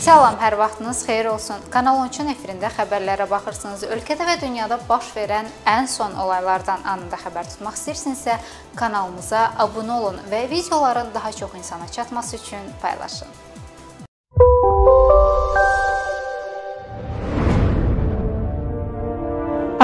Salam, hər vaxtınız xeyir olsun. Kanal 13-ün efirində xəbərlərə baxırsınız. Ölkədə və dünyada baş verən ən son olaylardan anında xəbər tutmaq istəyirsinizsə, kanalımıza abunə olun və videoların daha çox insana çatması üçün paylaşın.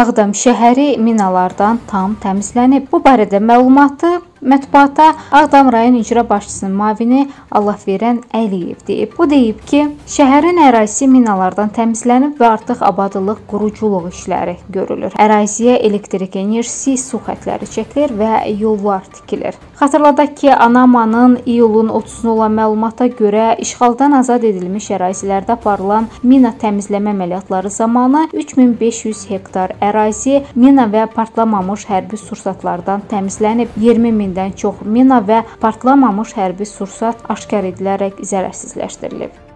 Ağdam şəhəri minalardan tam təmizlənib. Bu barədə məlumatı Mətbuata Ağdam rayon icra başçısının müavini Allahverən Əliyev deyib. O deyib ki, şəhərin ərazisi minalardan təmizlənib və artıq abadlıq, quruculuq işləri görülür. Əraziyə elektrik enerjisi, su xətləri çəkilir və yollar tikilir. Xatırladaq ki, Anamanın iyulun 30-na olan məlumata görə işğaldan azad edilmiş ərazilərdə aparılan mina təmizləmə əməliyyatları zamanı 3500 hektar ərazi mina və partlamamış hərbi sursatlardan təmizlənib. 20 min mindən çox mina və partlamamış hərbi sursat aşkar edilərək zərərsizləşdirilib.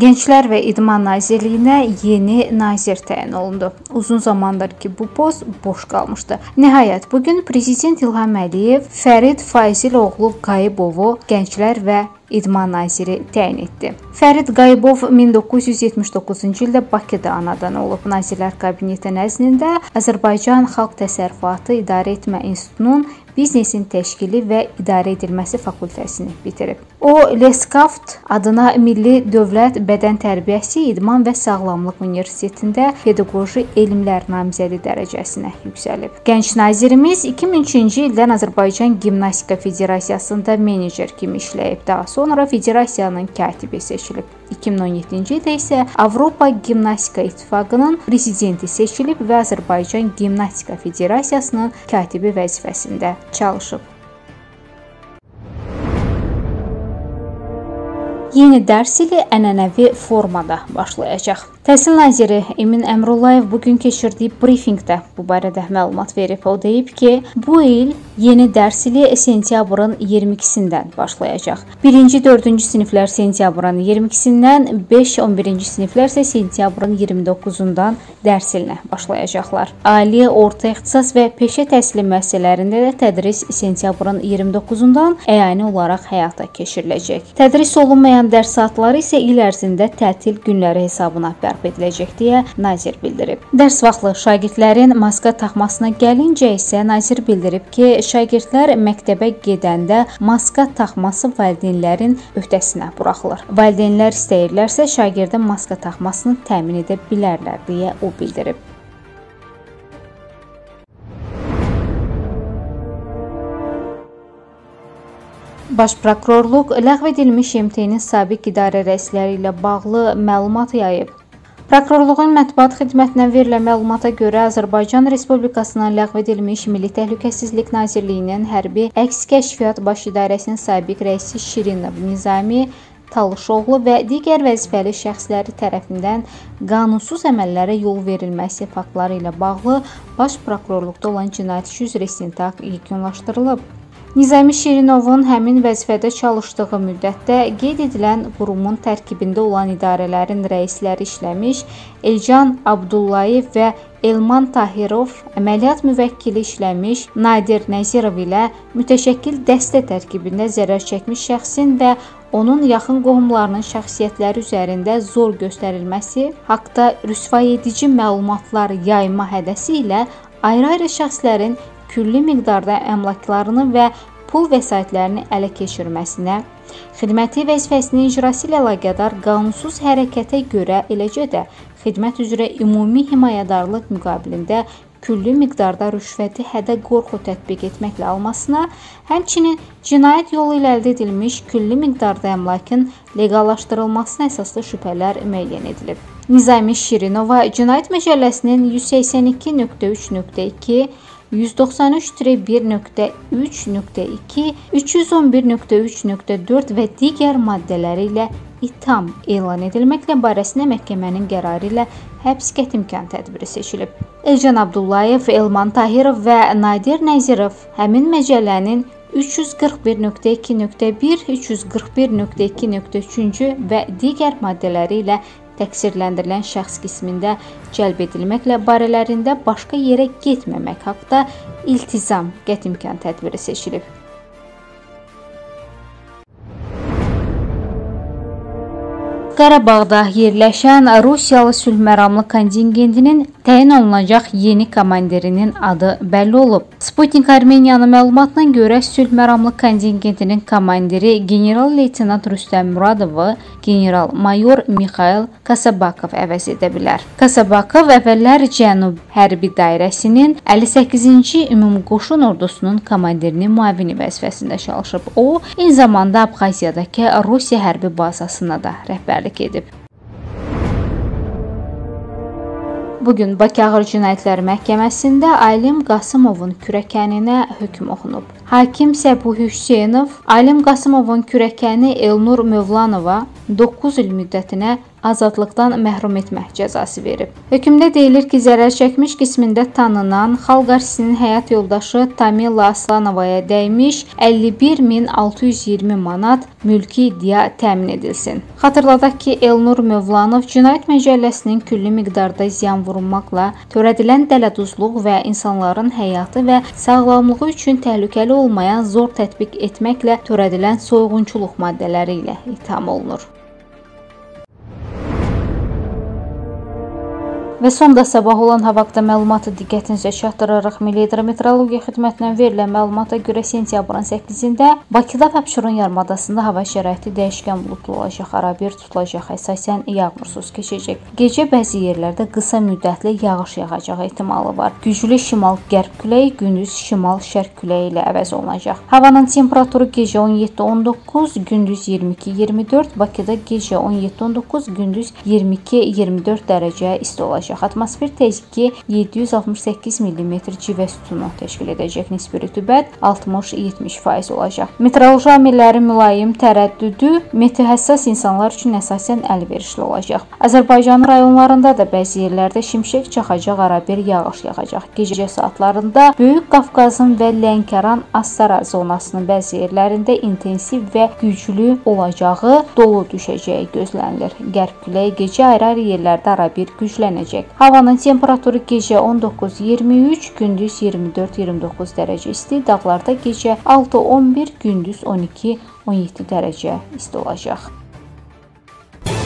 Gənclər və İdman Nazirliyinə yeni nazir təyin olundu. Uzun zamandır ki, bu post boş qalmışdı. Nəhayət bu gün prezident İlham Əliyev Fərid Fayziloğlu Qayıbovu Gənclər və İdman naziri təyin etdi. Fərid Qayıbov 1979-cu ildə Bakıda anadan olub. Nazirlər Kabineti nəzdində Azərbaycan Xalq Təsərrüfatı İdarə Etmə İnstitutunun biznesin təşkili və idarə edilməsi fakültəsini bitirib. O, Leskaft adına Milli Dövlət Bədən Tərbiyəsi, İdman və Sağlamlıq Universitetində pedaqoji elmlər namizədi dərəcəsinə yüksəlib. Gənc nazirimiz 2003-cü ildən Azərbaycan Gimnastika Federasiyasında menecer kimi işləyib. Daha sonra federasiyanın katibi seçilib. 2017-ci ildə isə Avropa Gimnastika İttifaqının prezidenti seçilib və Azərbaycan Gimnastika Federasiyasının katibi vəzifəsində çalışıb. Yeni dərs ili ənənəvi formada başlayacaq. Təhsil naziri Emin Əmrullayev bu gün keçirdiyi brifinqdə bu barədə məlumat verib. O deyib ki, bu il yeni dərs ili sentyabrın 22-sindən başlayacaq. 1-ci, 4-cü siniflər sentyabrın 22-sindən, 5-11-ci siniflər isə sentyabrın 29-undan dərs ilinə başlayacaqlar. Ali, orta ixtisas və peşə təhsili müəssisələrində də tədris sentyabrın 29-undan əyani olaraq həyata keçiriləcək. Tədris olunmayan dərs saatları isə il ərzində tətil günləri hesabına bərpa ediləcək deyə nazir bildirib. Dərs vaxtı şagirdlərin maska taxmasına gəlincə isə nazir bildirib ki, şagirdlər məktəbə gedəndə maska taxması valideynlərin öhdəsinə buraxılır. Valideynlər istəyirlərsə şagirdin maska taxmasını təmin edə bilərlər deyə o bildirib. Baş prokurorluq ləğv edilmiş MT-nin sabiq idarə rəisləri ilə bağlı məlumat yayıb. Prokurorluğun mətbuat xidmətindən verilən məlumata görə Azərbaycan Respublikasının ləğv edilmiş Milli Təhlükəsizlik Nazirliyinin hərbi əks kəşfiyyat baş idarəsinin sabiq rəisi Şirinov Nizami Talışoğlu və digər vəzifəli şəxsləri tərəfindən qanunsuz əməllərə yol verilməsi faktları ilə bağlı Baş prokurorluqda olan cinayət işi üzrə istintaq yekunlaşdırılıb. Nizami Şirinovun həmin vəzifədə çalışdığı müddətdə qeyd edilən qurumun tərkibində olan idarələrin rəisləri işləmiş Elcan Abdullayev və Elman Tahirov, əməliyyat müvəkkili işləmiş Nadir Nəzirov ilə mütəşəkkil dəstə tərkibində zərər çəkmiş şəxsin və onun yaxın qohumlarının şəxsiyyətləri üzərində zor göstərilməsi, haqqda rüsvayedici məlumatlar yayma hədəsi ilə ayrı-ayrı şəxslərin külli miqdarda əmlaklarını və pul vəsaitlərini ələ keçirməsinə, xidməti vəzifəsinin icrası ilə əlaqədar qanunsuz hərəkətə görə, eləcə də xidmət üzrə ümumi himayədarlıq müqabilində külli miqdarda rüşvəti hədə qorxu tətbiq etməklə almasına, həmçinin cinayət yolu ilə əldə edilmiş külli miqdarda əmlakın leqallaşdırılmasına əsaslı şübhələr müəyyən edilib. Nizami Şirinova Cinayət Məcəlləsinin 182.3.2 193-1.3.2, 311.3.4 və digər maddələri ilə itham elan edilməklə barəsində məhkəmənin qərarı ilə həbs qətimkan tədbiri seçilib. Elcan Abdullayev, Elman Tahirov və Nadir Nəzirov həmin məcəllənin 341.2.1, 341.2.3 və digər maddələri ilə təqsirləndirilən şəxs qismində cəlb edilməklə barələrində başqa yerə getməmək haqqında iltizam qətimkan tədbiri seçilib. Qarabağda yerləşən Rusiyalı sülhməramlı kontingentinin təyin olunacaq yeni komandirinin adı bəlli olub. Sputnik Armeniyanın məlumatına görə sülhməramlı kontingentinin komandiri general-leytenant Rüstəm Muradovu general-mayor Mixail Kasabakov əvəz edə bilər. Kasabakov əvvəllər Cənub hərbi dairəsinin 58-ci ümumqoşun ordusunun komandirinin müavini vəzifəsində çalışıb. O, eyni zamanda Abxaziyadakı Rusiya hərbi bazasına da rəhbərlik edib. Bu gün Bakı Ağır Cinayətlər Məhkəməsində Alim Qasımovun kürəkəninə hökm oxunub. Hakim Səbuh Hüseynov Alim Qasımovun kürəkəni Elnur Mövlanova 9 il müddətinə azadlıqdan məhrum etmək cəzası verib. Hökmdə deyilir ki, zərər çəkmiş qismində tanınan xalq artistinin həyat yoldaşı Tamila Aslanovaya dəymiş 51620 manat mülki iddia təmin edilsin. Xatırladaq ki, Elnur Mövlanov Cinayət Məcəlləsinin külli miqdarda ziyan vurulmaqla törədilən dələduzluq və insanların həyatı və sağlamlığı üçün təhlükəli olmayan zor tətbiq etməklə törədilən soyğunçuluq maddələri ilə ittiham olunur. Və sonda sabah olan hava haqqında məlumatı diqqətinizə çatdıraraq Milli Hidrometeorologiya Xidmətindən verilən məlumata görə sentyabrın 8-də Bakıda və Abşeron yarımadasında hava şəraiti dəyişkən buludlu olacaq, arabir tutulacaq, əsasən yağmursuz keçəcək. Gecə bəzi yerlərdə qısa müddətli yağış yağacağı ehtimalı var. Güclü şimal-qərb küləyi gündüz şimal-şərq küləyi ilə əvəz olunacaq. Havanın temperaturu gecə 17-19, gündüz 22-24, Bakıda gecə 17-19, gündüz 22-24 dərəcə isti olacaq olacaq. Atmosfer təzyiqi 768 mm civə sütunu təşkil edəcək. Nisbi rütubət 60-70% olacaq. Meteoroloji amillərin mülayim tərəddüdü meteohəssas insanlar üçün əsasən əlverişli olacaq. Azərbaycanın rayonlarında da bəzi yerlərdə şimşək çaxacaq, arabir yağış yağacaq. Gecə saatlarında Böyük Qafqazın və Lənkəran Astara zonasının bəzi yerlərində intensiv və güclü olacağı, dolu düşəcəyi gözlənilir. Qərb küləyi gecə ayrı-ayrı yerlərdə arabir güclənəcək olacaq. Havanın temperaturu gecə 19-23, gündüz 24-29 dərəcə isti, dağlarda gecə 6-11, gündüz 12-17 dərəcə isti olacaq.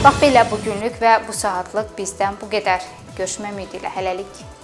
Bax belə bu günlük və bu saatlıq bizdən bu qədər. Görüşmək ümidi ilə hələlik.